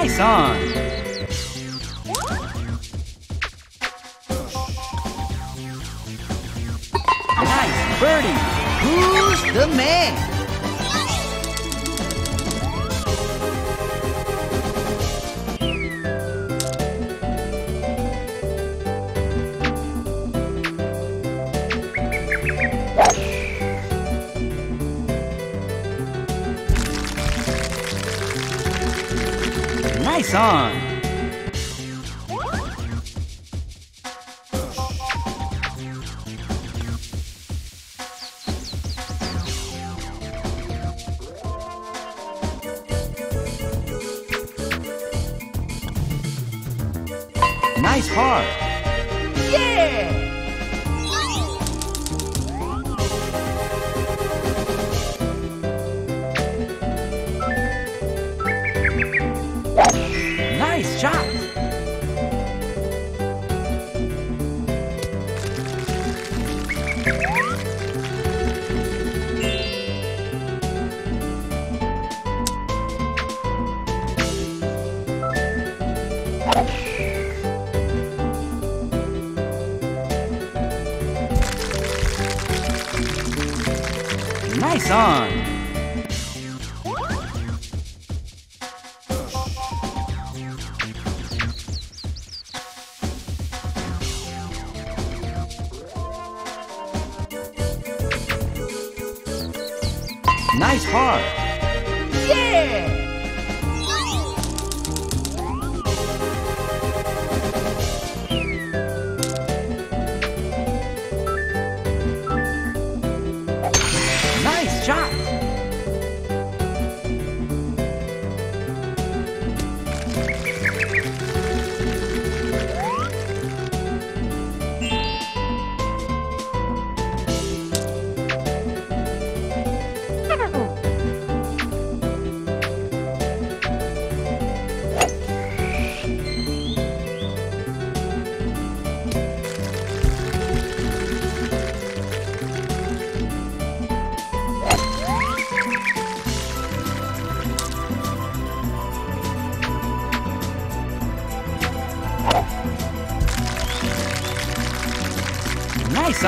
Nice on. Nice on. Nice on.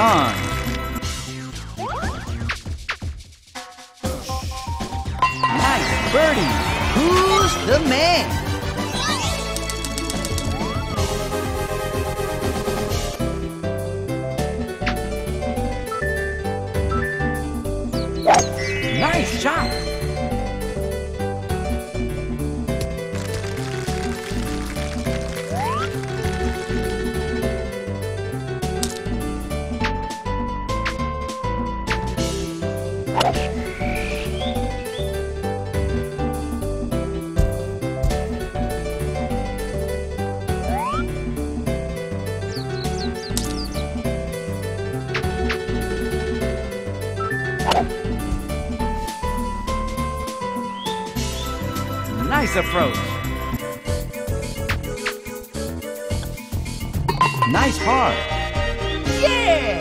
On. Nice approach. Nice par. Yeah!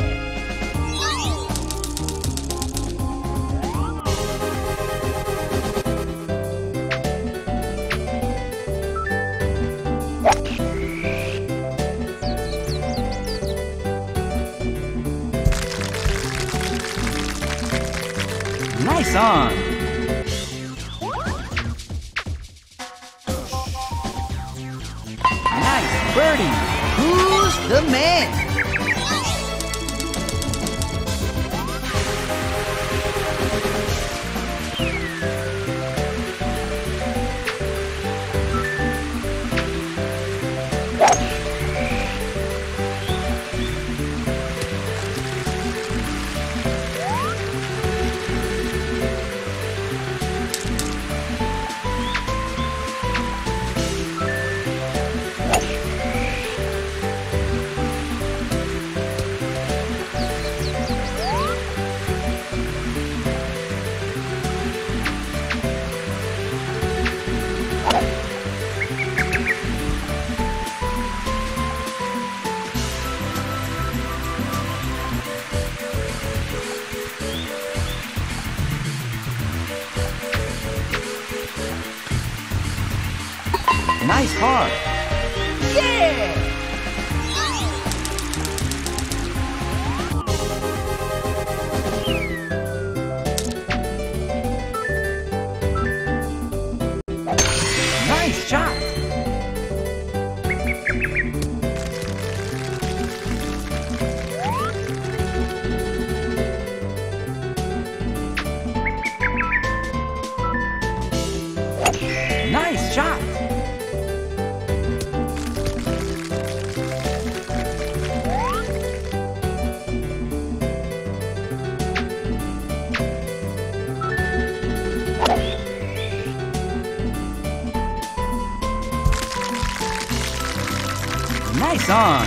Nice on. Nice shot. Nice on.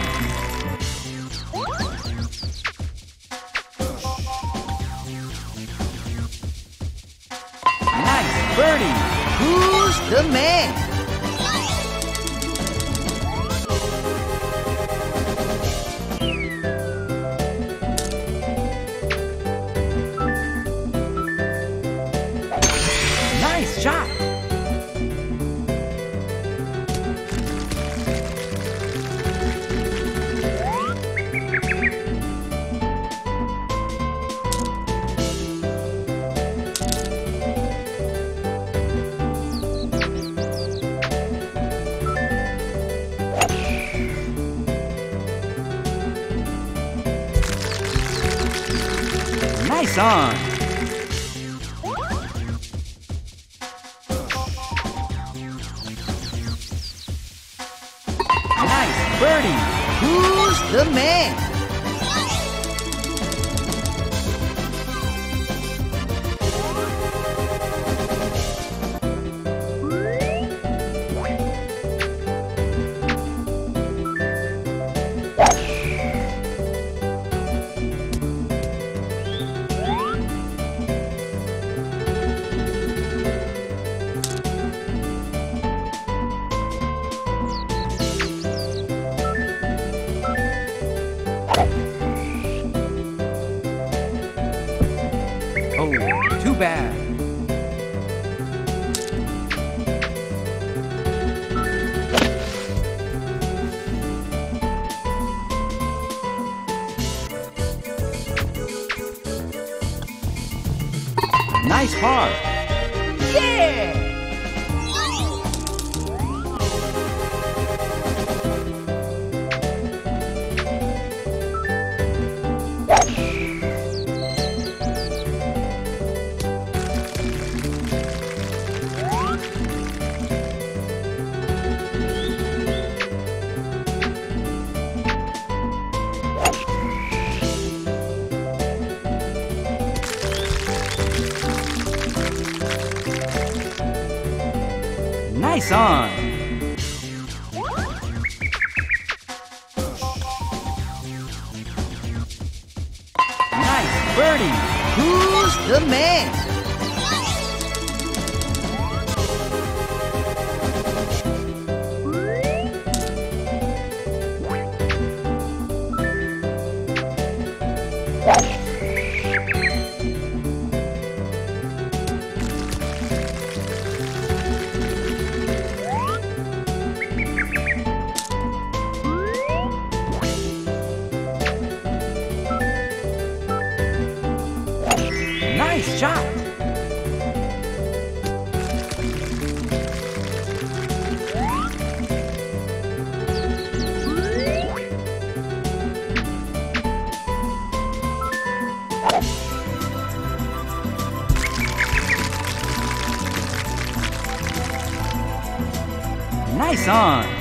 Nice birdie. Who's the man? Who's the man? Nice par. Yeah! Nice on. Nice birdie. Who's the man? Nice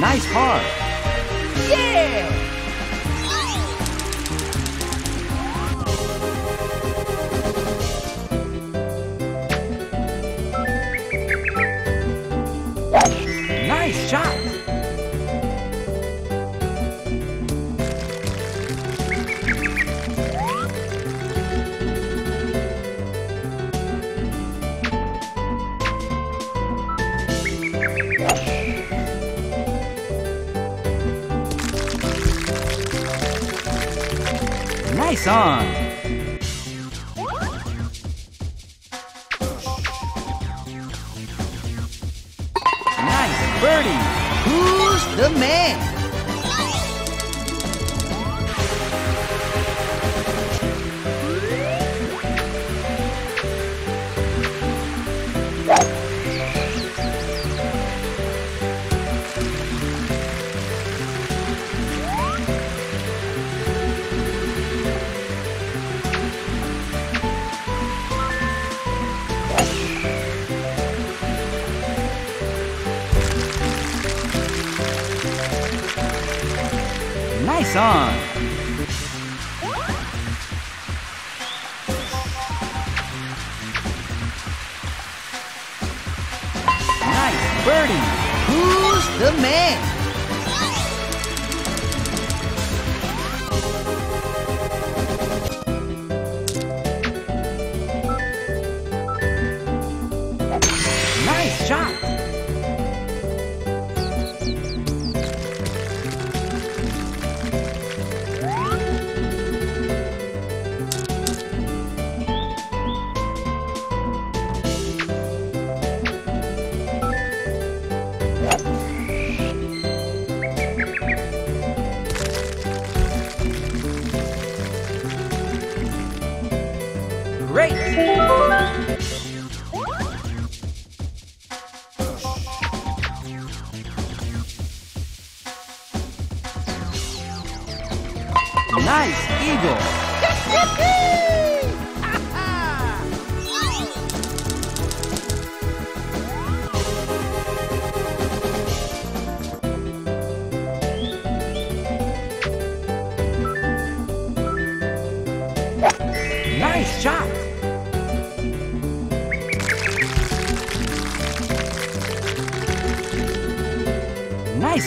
Nice par. Yeah! Nice shot. Nice on. Nice birdie. Who's the man? Birdie. Who's the man?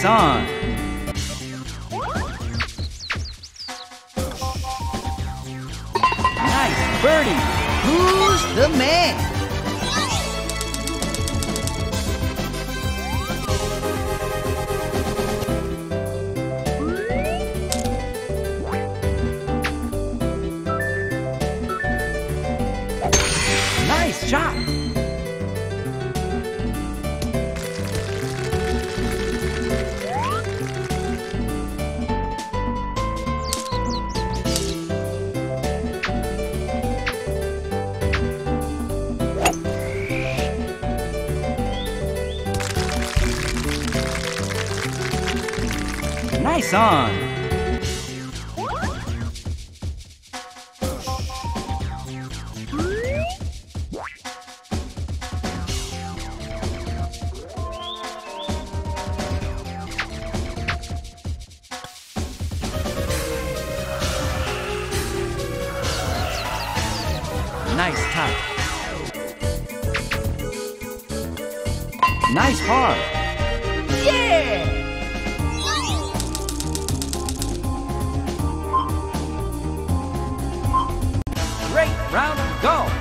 On. Nice birdie. Who's the man? On. Nice touch. Nice par. Yeah! Round, go!